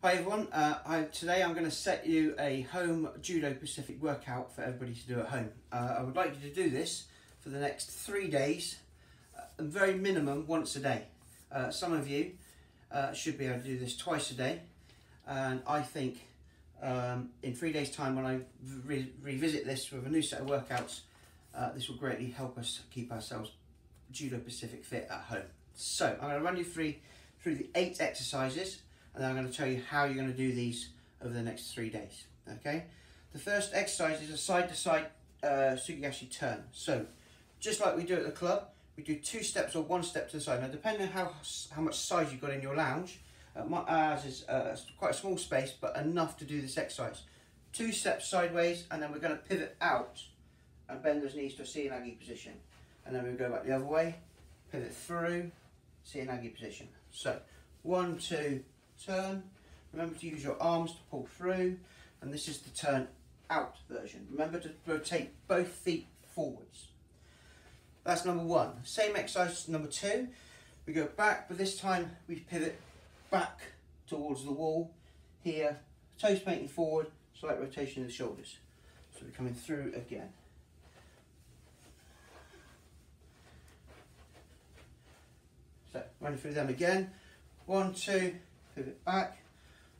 Hi everyone, uh, I, today I'm going to set you a home Judo specific workout for everybody to do at home. Uh, I would like you to do this for the next three days, uh, very minimum once a day. Uh, some of you uh, should be able to do this twice a day and I think um, in three days time when I re revisit this with a new set of workouts uh, this will greatly help us keep ourselves Judo specific fit at home. So I'm going to run you through, through the eight exercises and I'm going to tell you how you're going to do these over the next three days. Okay. The first exercise is a side to side uh, tsugi-ashi turn. So just like we do at the club, we do two steps or one step to the side. Now depending on how, how much size you've got in your lounge, uh, my, ours is uh, quite a small space but enough to do this exercise. Two steps sideways and then we're going to pivot out and bend those knees to a seoi-nage position. And then we go back the other way, pivot through, seoi-nage position. So, one, two, turn. Remember to use your arms to pull through. And this is the turn out version. Remember to rotate both feet forwards. That's number one. Same exercise number two. We go back, but this time we pivot back towards the wall. Here, toes pointing forward, slight rotation of the shoulders. So we're coming through again. So running through them again. One, two, pivot back.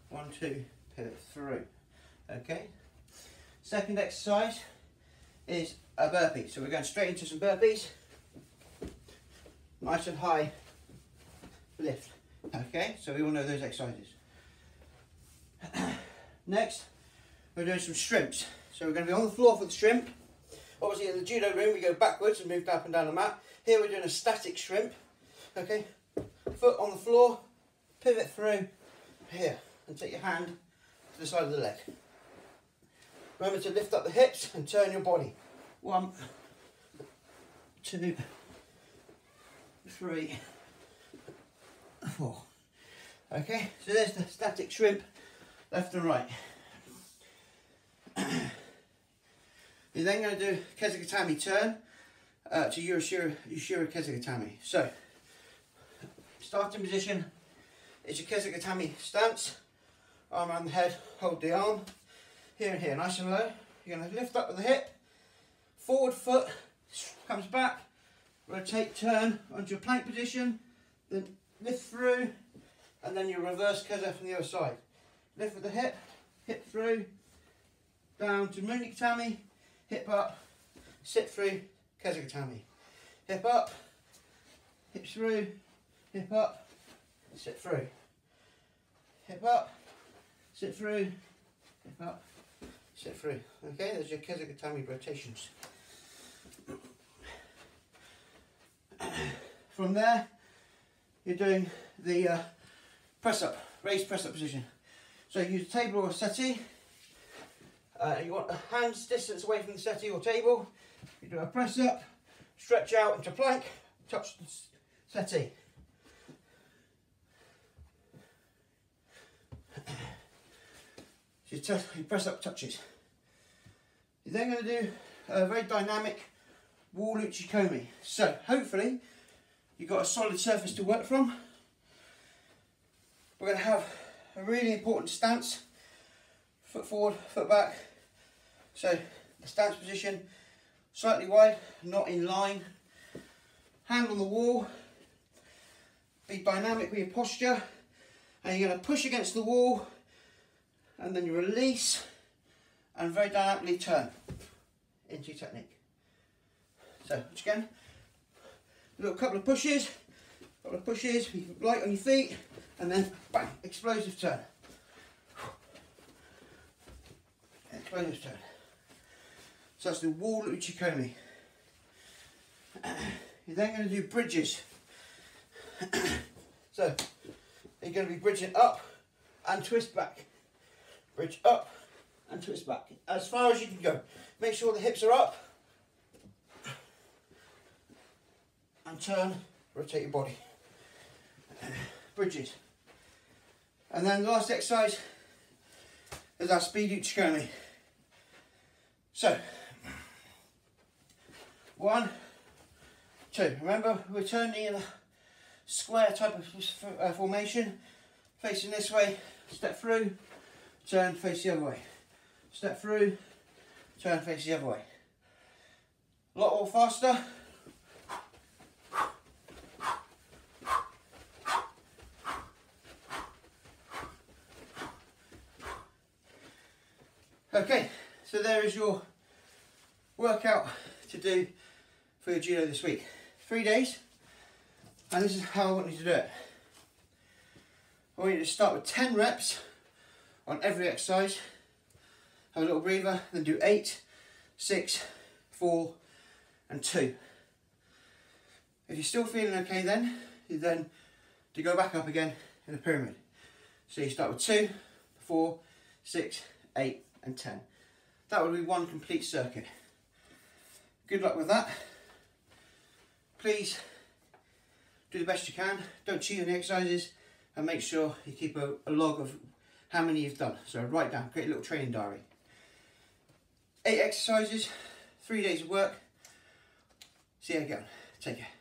One, two, pivot through. Okay. Second exercise is a burpee. So we're going straight into some burpees. Nice and high lift. Okay, so we all know those exercises. Next, we're doing some shrimps. So we're going to be on the floor for the shrimp. Obviously in the judo room we go backwards and move up and down the mat. Here we're doing a static shrimp. Okay, foot on the floor, pivot through here and take your hand to the side of the leg. Remember to lift up the hips and turn your body. One, two, three, four. Okay, so there's the static shrimp, left and right. You're then going to do Kesa-gatame turn uh, to Ushiro, Ushiro Kesa-gatame. So, starting position is your Kesa-gatame stance. Arm around the head, hold the arm. Here and here, nice and low. You're going to lift up with the hip. Forward foot comes back. Rotate, turn onto your plank position. Then lift through. And then you reverse Kesa from the other side. Lift with the hip, hip through. Down to Mune-gatame, hip up, sit through, Kesa-gatame. Hip up, hip through, hip up, sit through. Hip up, sit through, hip up, sit through. Okay, there's your Kesa-gatame rotations. From there, you're doing the uh, press up, raised press up position. So you use a table or a settee. Uh, you want a hands distance away from the settee or table. You do a press up, stretch out into plank, touch the settee. So you, you press up touches. You're then going to do a very dynamic wall uchikomi. So hopefully you've got a solid surface to work from. We're going to have a really important stance. Foot forward, foot back. So the stance position, slightly wide, not in line. Hand on the wall. Be dynamic with your posture. And you're going to push against the wall and then you release and very dynamically turn into your technique. So, again, a little couple of pushes, a couple of pushes, light on your feet, and then bang, explosive turn. Explosive turn. So that's the wall uchikomi. You're then going to do bridges. so you're going to be bridging up and twist back. Bridge up and twist back. As far as you can go. Make sure the hips are up. And turn, rotate your body. Bridges. And then the last exercise is our speed uchikomi. So, one, two. Remember, we're turning in a square type of uh, formation. facing this way, step through, turn, face the other way. Step through, turn, face the other way. A lot more faster. Okay, so there is your workout to do for your judo this week. Three days, and this is how I want you to do it. I want you to start with 10 reps on every exercise. Have a little breather, then do eight, six, four, and two. If you're still feeling okay then, you then to go back up again in a pyramid. So you start with two, four, six, eight, and 10. That would be one complete circuit. Good luck with that. Please do the best you can. Don't cheat on the exercises and make sure you keep a, a log of how many you've done. So write down, create a little training diary. Eight exercises, three days of work. See you again. Take care.